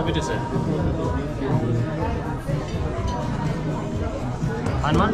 Ja, bitte sehr. Einmal?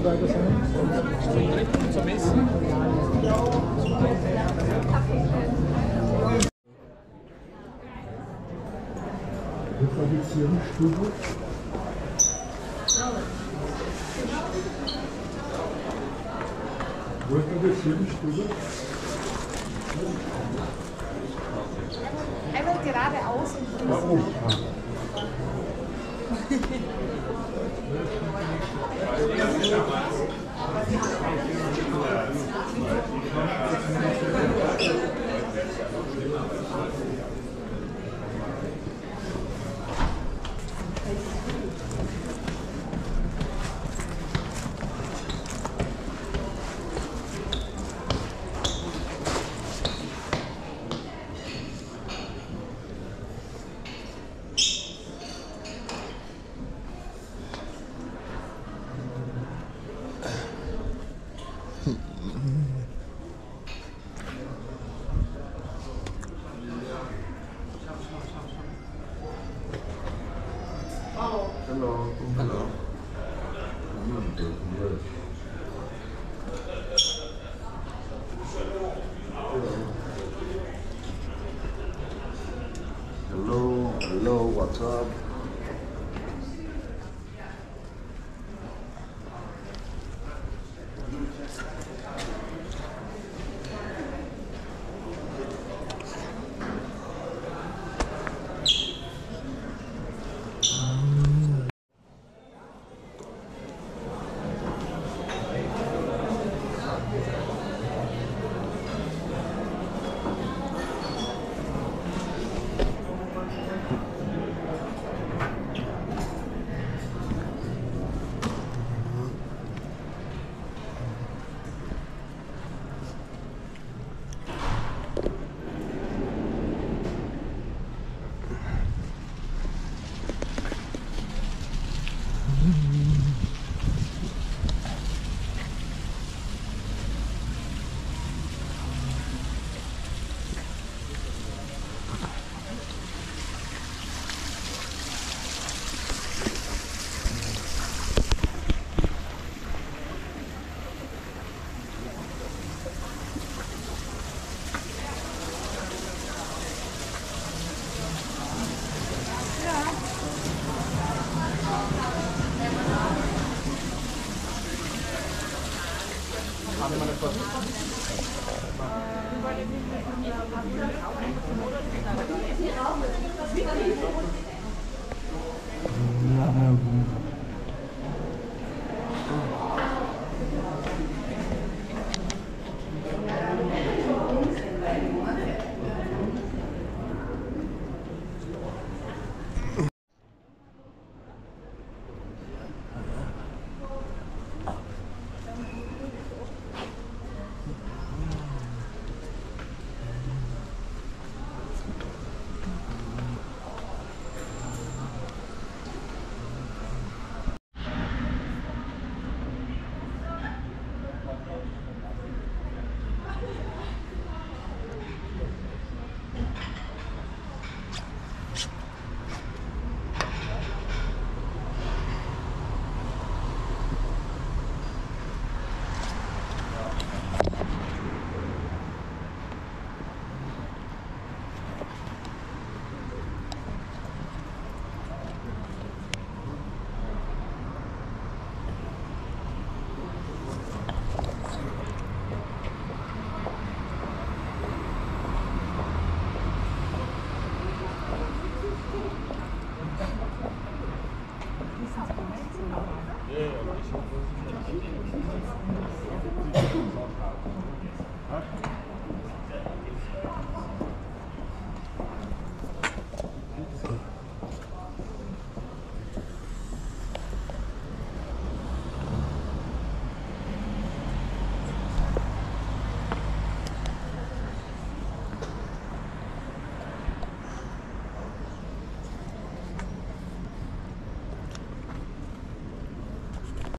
zum Essen. Reproduzierungsstufe. Reproduzierungsstufe. Einmal geradeaus und links. Thank you. Hello, hello, what's up? Ja,